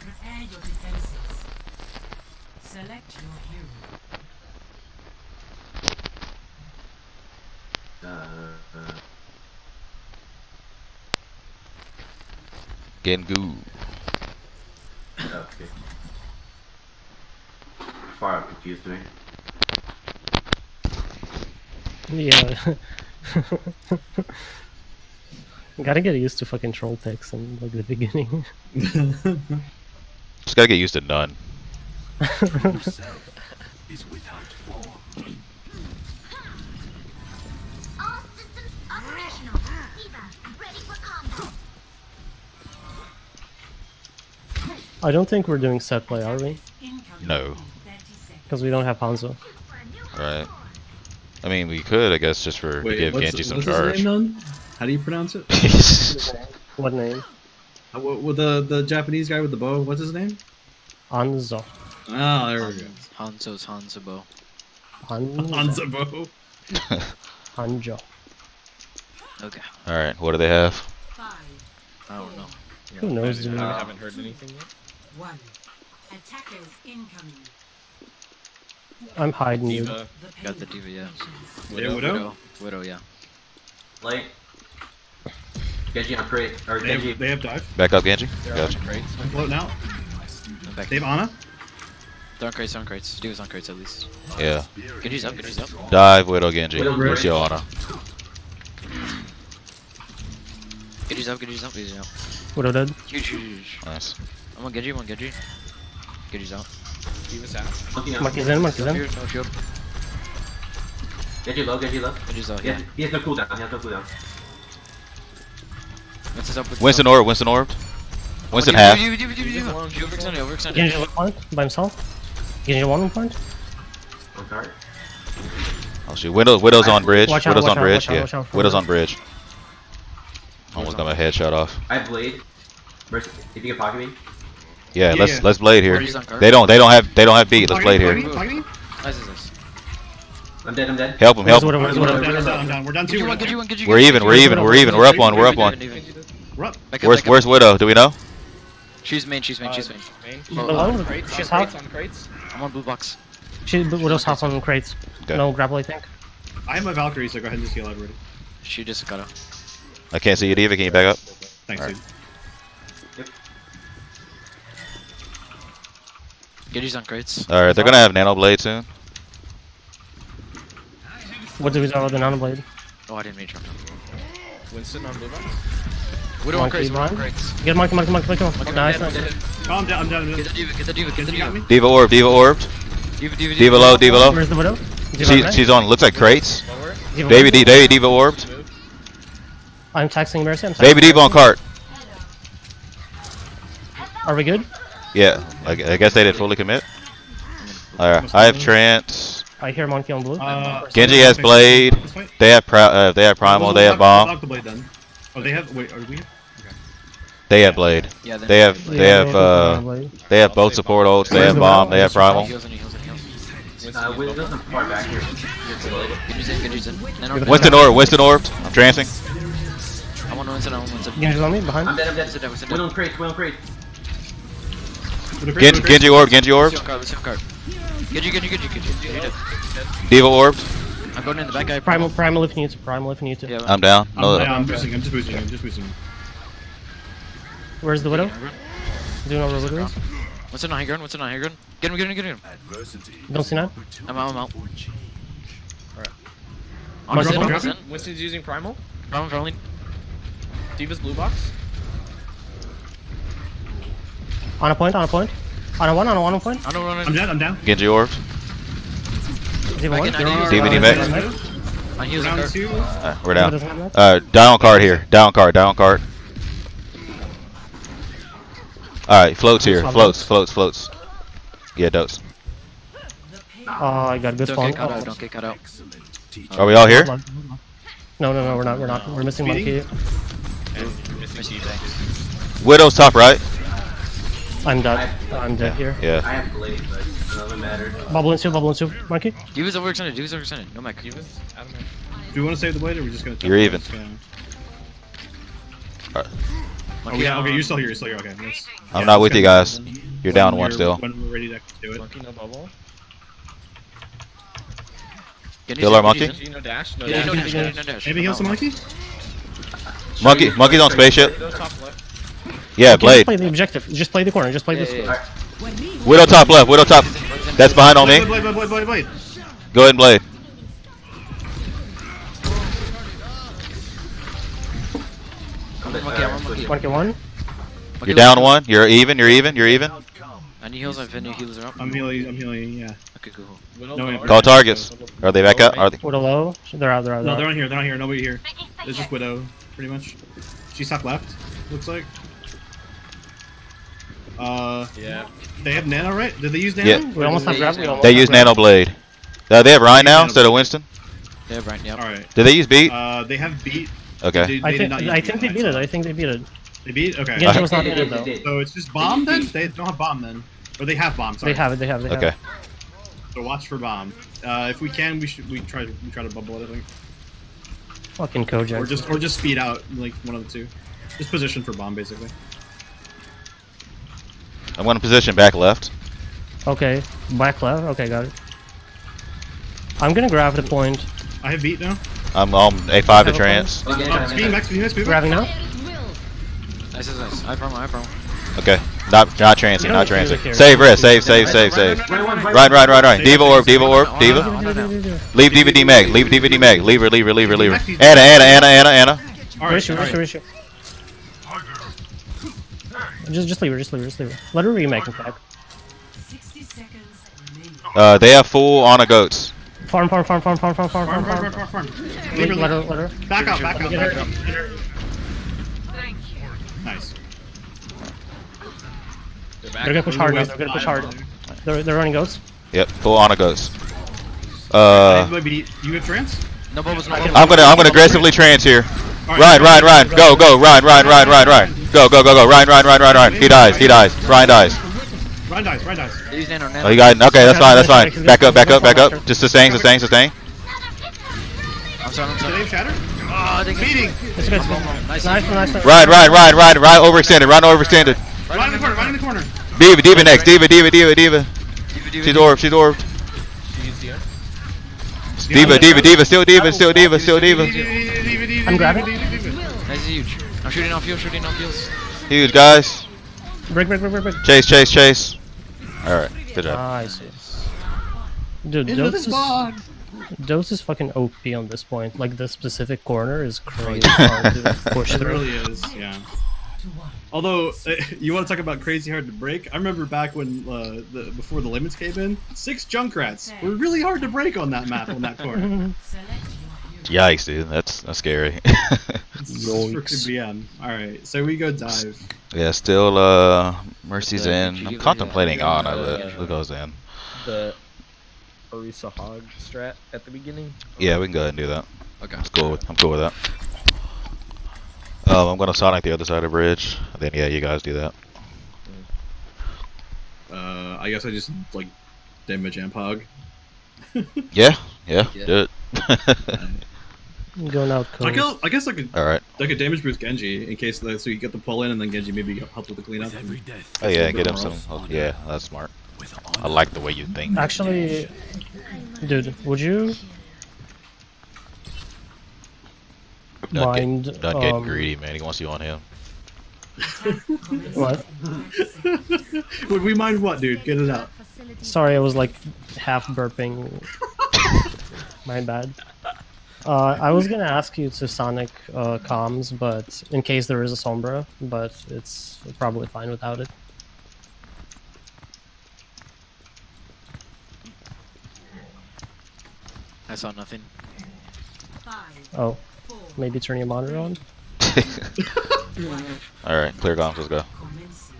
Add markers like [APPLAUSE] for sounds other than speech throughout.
Prepare your defenses. Select your hero. Uh, uh, Gengu. okay. Far out confused me. Yeah. [LAUGHS] Gotta get used to fucking troll text in like the beginning. [LAUGHS] Just gotta get used to none. All systems operational. Diva, ready for combat. I don't think we're doing set play, are we? No. in 30 seconds. Because we don't have Hanzo. For Right. I mean, we could, I guess, just for to give what's, Genji some what's charge. his name. How do you pronounce it? [LAUGHS] What name? Uh, what, what the the Japanese guy with the bow? What's his name? Hanzo. Ah, there we go. Hanzo's Hanzabo. Hanzo. Hanzo. Hanjo. Okay. All right, what do they have? Five, I don't know. Who knows, dude? I haven't heard anything yet. one. Attackers incoming. I'm hiding you. Diva, The Got the diva, yeah. Yeah, Widow? Widow. Widow, yeah. Like, Genji on crate, or They have, they have dive. Back up, Genji. they're Gotcha. on crates. I'm floating out. I'm back. They have Ana. They're on crates, they're on crates. Diva's on crates at least. Yeah. Genji's up, Genji's up. Dive, Widow, Genji. Widow, Where's Bridge. Joanna? Genji's up, Genji's up, Genji's up. Widow dead. Huge, huge, huge. Nice. I'm on Genji, I'm on Genji. Genji's out. Diva's out. Monkey on. Monkey's in, monkey's No in. shield, no shield. Genji low, Genji low. Genji's out, He has, yeah. he has no cooldown, he has no cooldown. Winston's up, Winston's Winston. Orb, Winston Orb. Winston Diva, half. Genji one point by himself. Genji one point. Okay. Oh shoot, Widow, Widow's on bridge. Watch out, Widow's watch on out, bridge. watch out, Yeah, watch out for Widow's her. on bridge. Almost got my head shot off. I have Blade. Mercy, if you can pocket me. Yeah, Yeah, let's yeah. let's blade here. Where's on card? They don't they don't have they don't have beat. Let's blade here. I'm dead, I'm dead. Help him, help him. Widow? Where's I'm Widow? down, I'm down, I'm down. We're down two. We're one, down Genji two. one, Genji We're even, we're even, we're even. We're up one, we're up one. We're up. Where's where's Widow? Do we know? She's main, she's main, Uh, she's main. main. Below? Crates, She's on half. crates, on crates. I'm on blue box. She Widow's half on crates. Okay. No grapple, I think. I have my Valkyrie, so go ahead and just heal everybody. She just got out. I can't see you, Diva. Can you back up? Thanks, Alright. dude. Genji's on crates. All right, they're gonna have nano blade soon. What do we do with the nano blade? Oh, I didn't mean to jump down. Winston on blue box. Widow on Monkey crates, Widow on blind. crates. Get monkey, monkey, monkey, monkey. Monkey Nice, dead, nice. monkey dead. Oh, I'm down, I'm down. I'm Get the diva, get the diva, get the Genji got me. diva. Diva orb, Diva orbed. Diva, diva, Diva low, Diva low. Where's the Widow? Diva She, red? she's on. Looks like crates. Lower. Diva Baby? D, Baby Diva orbed. I'm taxing Mercy. I'm taxing Baby Diva on cart. Are we good? Yeah, I, I guess they didn't fully commit. All right, I have Trance. I hear monkey on blue. Uh, Genji has blade. They have pri- uh, they have primal. They have lock- bomb. We'll lock the blade then. Oh, they have. Wait, are we? They have blade. Yeah, They have Yeah, they have go for nano uh blade. they have both support ults. They have bomb. bomb? They have primal. Heals and he heals and he heals. Winston Uh, is Winston's low. not far back here. Genji's in, Genji's in. Nano, Winston orb. Winston orbed. I'm trancing. I'm on Winston, I'm on Winston. Genji's on me, behind. I'm dead, I'm dead. Winston dead, Winston Win dead. on crate, win on crate. With Genji, Genji orb. Genji Let's orb. card, let's see on card. Genji, Genji, Genji, Genji. Genji dead. Diva orbed. I'm going in the back guy. Primal, primal if you need to. Primal if you need to. Yeah, I'm down. I'm, No, yeah, I'm boosting. I'm just boosting. I'm just boosting. Where's the Widow? Do you know where Widow is? Winston on high ground, Winston on high ground. Get him, get him, get him. Don't see that? I'm out, I'm out. Alright. On Monkey in, on on in. Winston's using primal. I'm. Diva's blue box. On a point, on a point. On a one, on a one on a point. I don't run I'm in. down. I'm down. Genji orbed. Diva Back one. in, I need DVD you. mech. On heals on Round card. two. Uh, we're down. doesn't have that. Uh, down card here. Down card. Down card. All right, floats here. Floats. Floats. Floats. Yeah, dose. Oh, I got a good Don't spawn. cut out, don't get cut out. Are we all here? No, no, no, we're not. We're not. We're missing Speeding? monkey. Widow's top right. I'm dead. I'm dead here. Yeah. I have blade, but it doesn't matter. Bubble into, bubble into. Monkey. Diva's overextended, Diva's overextended. No mech. Diva's out of there. Do we want to save the blade, or are we just gonna? You're even. Just gonna- Oh, yeah, okay, you're still here. You're still here. Okay. Let's, I'm yeah, not with you guys. moving You're down when one you're- still. When we're ready to do it. Monkey no bubble. Genji's Kill our monkey? Genji's in. Genji no dash. No dash. no dash, no dash. Maybe heal some monkey? Monkey, monkey's on spaceship. Go top left. Yeah, Just Blade. play the objective. Just play the corner. Just play Yeah, this. yeah, yeah. Widow top left. Widow top. That's behind on Blade, me. blade, blade, blade, blade, blade. Go ahead and Blade. I'm dead. Monkey, I'm Alright, on monkey. Monkey one. You're down one. You're even. You're even. You're even. I need heals. I have any heals are up. I'm healing. I'm healing. Yeah. Okay, cool. cool. No. Call targets. Are they back up? Are they? With a low. They're out. They're out. No, They're they're out. on here. They're on here. Nobody here. It's just Widow, pretty much. She's top left. Looks like. Uh, Yeah. they have nano, right? Did they use nano? Yeah. We almost have They use nano. They use. Nano Blade. Uh, they have Ryan now instead of Winston. Yeah, Brian. Yep. All right. Did they use Beat? Uh, they have beat. Okay. They, I they did think. I think they beat it. I think they beat it. They beat. Okay. Genji Uh, was not They in did, it they though. So it's just bomb then? They don't have bomb then, or they have bomb. Sorry. They have it. They have it. They have Okay. it. So watch for bomb. Uh, if we can, we should we try we try to bubble it. I think. Fucking Kojak. Or just or just speed out like one of the two. Just position for bomb basically. I'm going to position back left. Okay. Back left. Okay, got it. I'm gonna grab the point. I have beat now. I'm on A5 to trance. Okay, Oh, speeding back, speeding back, speeding back. Grabbing now. Nice, nice, nice. I promo, I promo. Okay. Not not trancing. Not don't have to trancing. Save here. rest. Save. Save. Save. Save. Run, run, run, Right. Right. Right. Right. Diva orb. Diva orb. Diva. Leave Diva D Meg. Leave Diva D Meg. Leave her. Leave her. Leave her. Leave her. Ana. Ana. Ana. Ana. Ana. All Where right, is she? Where is she? Where is she? Just, just leave her. Just leave her. Just leave her. Let her remake. In fact. 60 seconds. Uh, they have full on a goats. Farm, farm, farm, farm, farm, farm, farm, Farm, farm, farm, farm. farm, farm, farm. Leave- Leave her, Let her, let her. her. Back out, back out, Get back her. out. Nice. They're. They're gonna push hard now. They're gonna push hard. They're, they're running goats. Yep. Full on a goats. Uh, have my beat. You have trance? No bubbles, no I bubbles. I'm gonna I'm gonna aggressively trance here. All right, Ryan, Ryan, Ryan, go, go, Ryan, Ryan, Ryan, Ryan, Ryan. Go, go, go, go, Ryan, Ryan, Ryan, Ryan, Ryan. He dies, he dies. Ryan dies. Ryan dies, Ryan dies. They use nano, nano. Oh, you got okay. That's fine. That's fine. Back up, back up, back up. Just sustain, sustain, sustain. I'm sorry, I'm Did sorry. they shatter? Oh, they Beating! It's good. It's good. Nice. Nice, nice, nice. Ryan, Ryan, Ryan, Ryan, Ryan. Overextended. Ryan overextended. Ryan in the corner, Ryan in the corner. Diva, Diva next. Diva, Diva, Diva, Diva. Diva, diva, She's diva. orbed. She's orbed. She here. Diva, Diva, Diva. Still Diva. Still Diva. Still Diva. I'm grabbing. Nice, huge. I'm shooting off heals, shooting off heals. Huge guys. Break, break, break, break, break. Chase, chase, chase. All right. Good job. Nice. Dude, Into Dose is. Dose is fucking OP on this point. Like, this specific corner is crazy hard to push It really is, yeah. Although uh, [LAUGHS] you want to talk about crazy hard to break, I remember back when uh, the before the limits came in, six Junkrats were really hard to break on that map on that corner. [LAUGHS] Select your hero. Yikes, dude. That's that's scary. [LAUGHS] Freaking BM. All right, so we go dive. yeah. Still, uh, Mercy's Okay, in. I'm contemplating yeah, on yeah, it, who goes in? The Orisa Hog strat at the beginning. Yeah, we can go ahead and do that. Okay. It's cool. with- I'm cool with that. Um, I'm gonna Sonic the other side of the bridge. Then yeah, you guys do that. Uh, I guess I just like damage amp hog. [LAUGHS] Yeah, yeah, Yeah. do it. [LAUGHS] Going out I, cold. guess, I guess I could All right. I could damage boost Genji in case like, so you get the pull in and then Genji maybe help with the cleanup. and- Oh yeah, get him some. oh, yeah, that's smart. I like the way you think. Actually, dude, would you Don't mind? get, don't get um, greedy, man. He wants you on him. [LAUGHS] What? [LAUGHS] Would we mind what, dude? Get it out. Sorry, I was like half burping. [LAUGHS] My bad. Uh, I was gonna ask you to Sonic uh, comms, but in case there is a Sombra, but it's probably fine without it. I saw nothing. Five, Oh, four, maybe turn your monitor on. [LAUGHS] All right, clear comms. Let's go. commencing.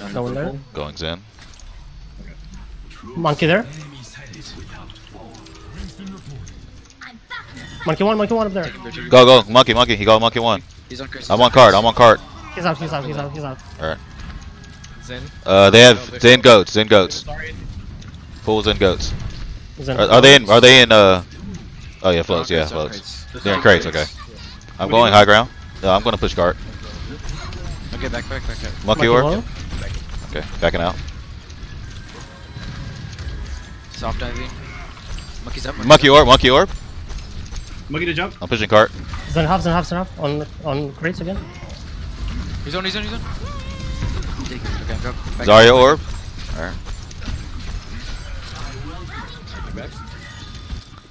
Alright. No one there. Going Zen. Monkey there. Monkey one, monkey one up there. Go, go, monkey, monkey. He got monkey one. He's on Chris. I'm on cart. I'm on cart. He's out, he's out, he's out, he's out. Zen. Uh, they have Zen goats. Zen goats. Full Zen goats. He's in. Are, are they in? Are they in? Uh. Oh yeah, floats. Yeah, floats. They're in crates. Okay. I'm going high ground. No, I'm gonna push cart. Okay, back, back, back, back. Monkey Monkey orb. low. Okay, backing out. Soft diving. Monkey's up. Monkey's Monkey orb. Monkey orb. Monkey to jump. I'm pushing cart. Zen half, Zen half, Zen half. On, on crates again. He's on, he's on, he's on. Okay, go. Back. Zarya orb. Alright.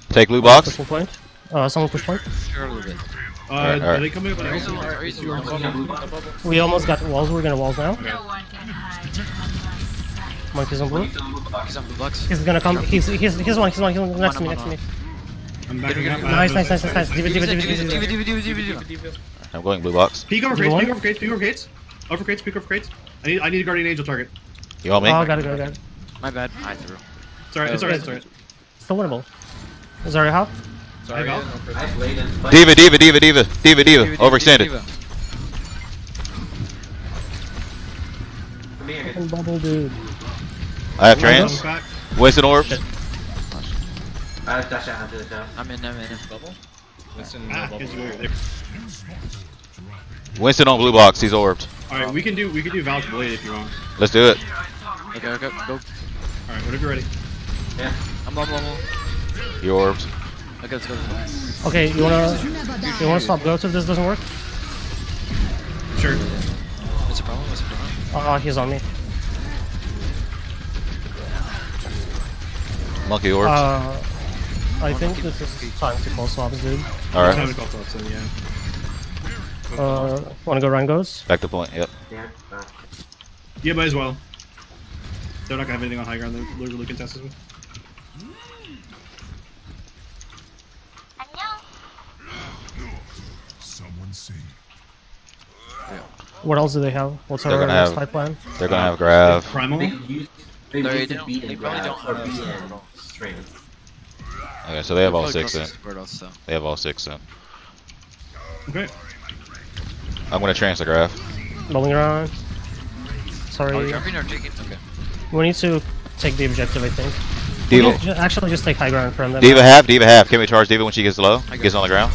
Take blue box. Pushing point. Uh, someone push point. Sure, a little bit. Uh, Alright, Are they coming up? There is a there is a We almost got walls. We're gonna walls now. No Monkey's on blue. He's on blue box. He's gonna come. He's he's he's one. He's one. He's one. Next to me. Next to me. I'm backing up. Nice, nice, nice, nice, nice. Diva, diva, diva, Diva, diva, diva, diva. diva, diva, diva, diva. I'm going blue box. Peek over You crates. want? Peek over crates. Peek over crates. Over crates. Peek over crates. I need I need a guardian angel target. You want me? Oh, got it, got it, got it. My bad. I threw. It's alright. It's alright. It's alright. Still winnable. Zarya half. Sorry, Hey, no Val. pressure. Nice Layden. Play. Diva, diva, diva, diva, diva, diva. Diva, diva, Overextended. diva. Fucking bubble, dude. I have I'm trans. back. Winston orbs. I dash out into the town. I'm in, I'm in. Bubble? Listen, Ah, bubble. here's where there. Winston on blue box. He's orbed. All right, we can do we can do Val's blade if you want. Let's do it. Okay, okay, go. All right, whenever you're ready. Yeah. I'm low, I'm low, I'm low. You orbed. Okay, let's go. Okay, you wanna you wanna stop goats if this doesn't work? Sure. What's the problem? What's the problem? Oh, he's on me. Monkey orbs. Uh, I think this is time to call swaps, dude. Time Alright. to call for so yeah. Uh, wanna go Rangos? Back to point. Yep. Yeah. Uh, Yeah, might as well. They're not gonna have anything on high ground. They're they're really contested with. What else do they have? What's They're our gonna next have- fight? They're gonna have grab. Primal. They used they They used to don't- they probably don't or have be those in at all. strings. Okay, so they have all six close then. to support us, though. They have all six then. Okay. I'm gonna trans the graph. Rolling around. Are we Sorry. Oh, jumping or? Okay. We need to take the objective, I think. Diva. Ju- Actually, just take high ground from them. Diva half. Diva half. Can we charge Diva when she gets low? Gets on the ground.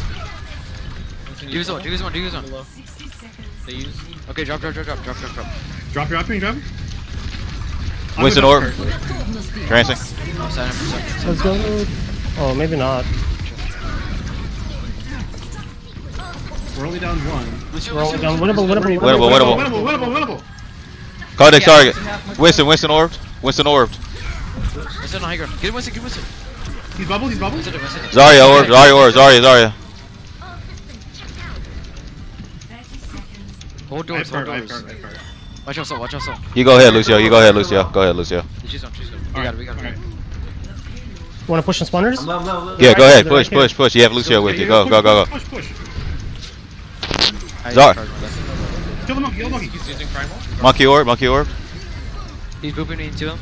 Use one, use one, use one. 60. They use Okay, drop, drop, drop, drop, drop, drop, drop. Drop your option, drop. I'm Winston orb. back Transing. I'm signing up for second. Let's go. Oh, maybe not. We're only down one. We're only down. Lucio, Winnable, winnable, Winnable, winnable. winnable. Winnable, winnable, winnable. Call next target. Winston. Winston orbed. Winston orbed. Winston on high ground. Get Winston, get Winston. He's bubbled, he's bubbled. Winston, Winston. Zarya orbed. Zarya orbed. Zarya. Zarya. 30 seconds. Hold I have doors, hold card, I have doors. Card, I have. Watch yourself, watch yourself. You go ahead, Lucio. You go ahead, Lucio. Go ahead, Lucio. She's on, she's on. We got it, we got it. alright. Wanna push some spawners? I'm low, low, low. Yeah, Right go ahead. Push, right push, push. You have Lucio with you. Go, go, go, go. Push, push, push. Zar. Kill the monkey, kill the monkey. He's using primal. Monkey orb. Monkey orb. He's booping me into him.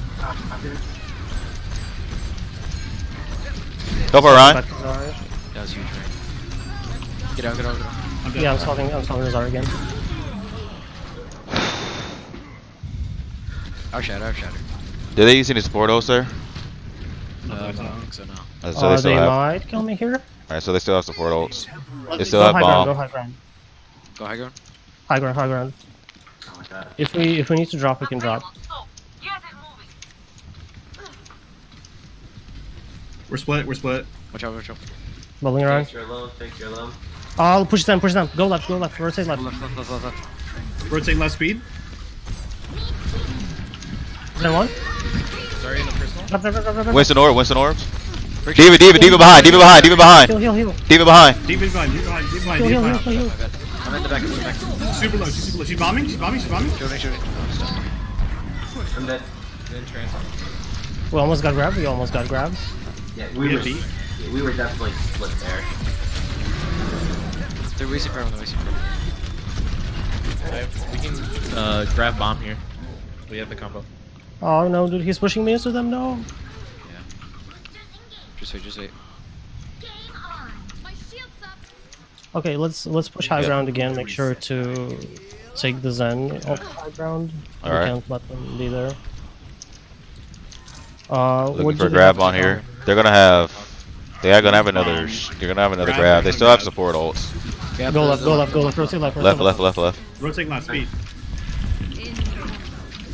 Go for Ryan. Back to Zarya. That was huge, right? Get out, get out, get out. Yeah, I'm solving. I'm solving Zarya again. Our shatter, our shatter. Did they use any support hosts there? No, Uh, I don't think so, no. Uh, So Uh, they they have. might kill me here. Alright, so they still have support ults. They still Go have high ground. Go high ground. Go high ground. High ground. High ground. Oh my god. If we if we need to drop, we can drop. We're split, we're split. Watch out, watch out. Bubbling around. Take your low, take your low. I'll push them. Push them. Go left. Go left. Rotate left. Left, left, left, left, left. Rotate left speed. Then one. Sorry, in the personal. Winston orb. Winston orbs. Diva, Diva, Diva behind. Diva behind. Diva behind. Heal, heal, heal. Diva behind. Deep in behind, deep behind, deep behind, Heal, deep heal, heal, behind. heal. My bad. I'm in the back, I'm in the back. Super low, she's super low. She's bombing, she's bombing, she's bombing. Shooting, shooting. I'm dead. Then trans. We almost got grabbed. We almost got grabbed. Yeah, we Yeah, were deep. yeah, we were definitely split there. They're wasting forever, they're wasting forever. I we can uh, grab bomb here. We have the combo. Oh no, dude, he's pushing me into them. No. Yeah. Just wait, just wait. Game on. My shield's up. Okay, let's let's push high Yeah. ground again. Make sure to take the Zen off high ground. We Alright. can't let them be there. Uh, Looking for grab on here. cover? They're gonna have. They are gonna have another. sh- They're gonna have another Grab grab. They still have support ults. Yeah, Go left, go left, go left, rotate left, rotate Left, left, left, left. Rotate left, speed.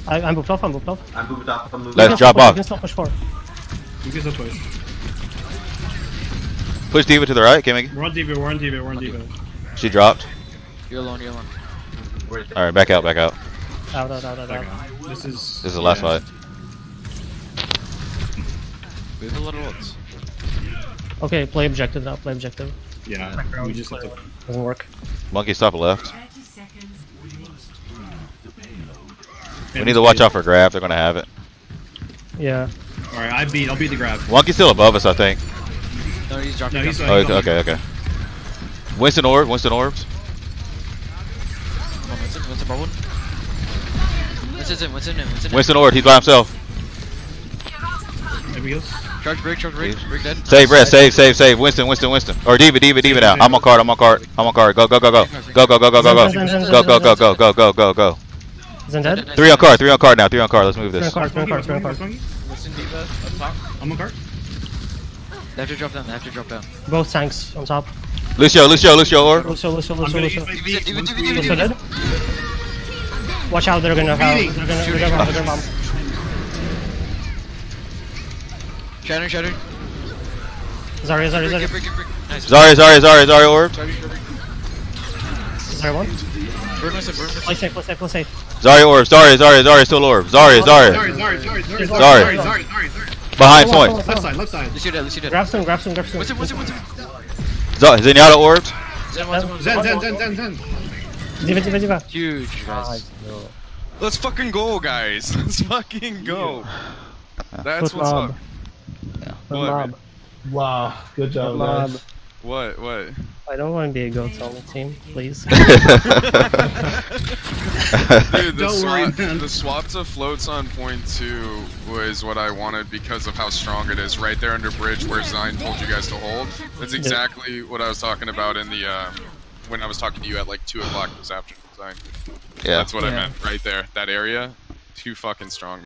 I, I'm booped off, I'm booped off. I'm moved off. I'm moved Let's off. drop off. You can still push forward. You can still push. Push Diva to the right. Can we? We're on Diva, we're on Diva, we're on Diva. She dropped. You're alone, you're alone. All right, back out, back out. Out, out, out, out, out. This is. This is the last yeah. fight. We have a lot of ults. Okay, play objective now, play objective. Yeah, we just have to. Doesn't work. Monkey stop left. We need to watch out for grab. They're gonna have it. Yeah. Alright, I beat, I'll beat the grab. Monkey's still above us, I think. No, he's dropping No, he's. Oh, he's okay, okay, okay. Winston orb. Winston orbs. Come on, Winston, Winston, bubble. Winston's in, Winston in, Winston in. Winston orb. He's by himself. Maybe heals. Charge break, charge break, break dead. Save, rest, save, save, save. Winston, Winston, Winston. Or Diva, Diva, Diva now. I'm on card. I'm on card. I'm on card. Go, go, go, go. Go, go, go, go, go, go. Go, go, go, go, go, go, go, go. Isn't dead? Three on card. Three on card now. Three on card. Let's move this. Three on this. card, three on card, three on card. Winston Diva up top. I'm on cart. They have to drop down, they have to drop down. Both tanks on top. Lucio, Lucio, Lucio orb. Lucio, Lucio, I'm Lucio, gonna Lucio. use my Diva, beat. Diva, One Diva, speed. Diva, Lucio dead? Watch out, they're gonna have, Beating. they're gonna, they're gonna, they're gonna, they're gonna bomb. Shatter, shatter. Zarya, Zarya, Break, Zarya. Zarya, Zarya, Zarya, Zarya orbed. Charge, charge, break. Zarya one. Burn Winston, burn Winston. Play safe, play safe, play safe. Zarya orb. Zarya, Zarya, Zarya still orb. Zarya, Sorry, Zarya. sorry, sorry, sorry, sorry, Sorry. sorry, sorry, sorry, sorry. Behind point. Left side, left side. Let's shoot dead, let's shoot dead. Grab some, grab some, grab some. Winston, Winston, Winston. Z- Zenyatta orbed. Zen, Winston, Winston. Zen, zen, zen, zen, zen. Diva, diva, diva. Huge, guys. Let's fucking go, guys. [LAUGHS] Let's fucking go. That's what's up. Good What. Wow, good Good job, mob. guys. What? What? I don't want to be a goat on the team, please. [LAUGHS] Dude, [LAUGHS] the, Don't worry, swap, the swap to floats on point two was what I wanted because of how strong it is. Right there under bridge where Zine told you guys to hold. That's exactly what I was talking about in the um, when I was talking to you at like two o'clock this afternoon. Zine. Yeah. That's what I meant. Right there, that area, too fucking strong.